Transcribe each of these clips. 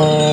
Oh.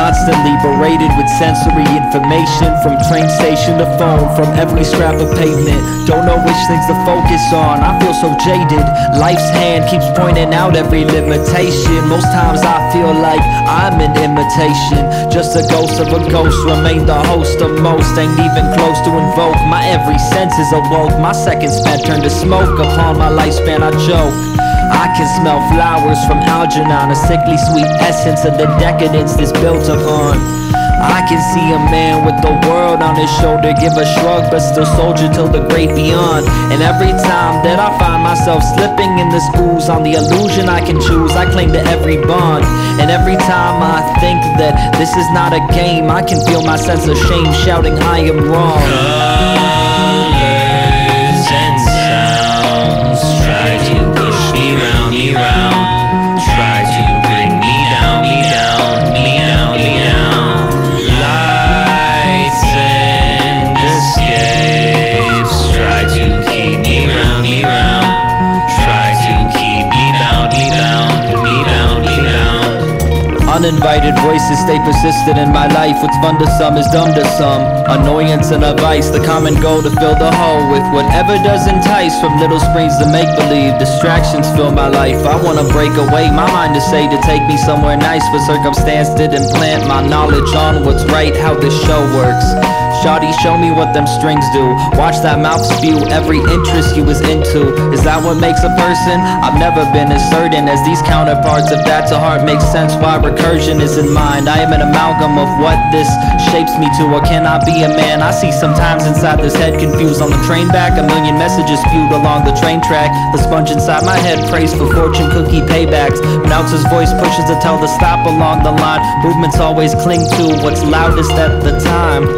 Constantly berated with sensory information From train station to phone, from every scrap of pavement. Don't know which things to focus on, I feel so jaded. Life's hand keeps pointing out every limitation. Most times I feel like I'm an imitation. Just a ghost of a ghost, remain the host of most. Ain't even close to invoke, my every sense is awoke. My seconds spent turned to smoke, upon my lifespan I choke I can smell flowers from Algernon A sickly sweet essence of the decadence that's built I can see a man with the world on his shoulder Give a shrug but still soldier till the great beyond. And every time that I find myself slipping in this ooze On the illusion I can choose, I cling to every bond. And every time I think that this is not a game I can feel my sense of shame shouting I am wrong Uninvited voices stay persistent in my life. What's fun to some is dumb to some. Annoyance and a vice The common goal to fill the hole With whatever does entice. From little springs to make-believe Distractions fill my life. I wanna break away. My mind to say to take me somewhere nice But circumstance didn't plant my knowledge on what's right How this show works Shawty, show me what them strings do. Watch that mouth spew every interest you was into. Is that what makes a person? I've never been as certain as these counterparts. If that to heart makes sense, why recursion is in mind. I am an amalgam of what this shapes me to, or can I be a man? I see sometimes inside this head confused. On the train back, a million messages spewed along the train track. The sponge inside my head prays for fortune cookie paybacks. Announcer's voice pushes to tell the stop along the line. Movements always cling to what's loudest at the time.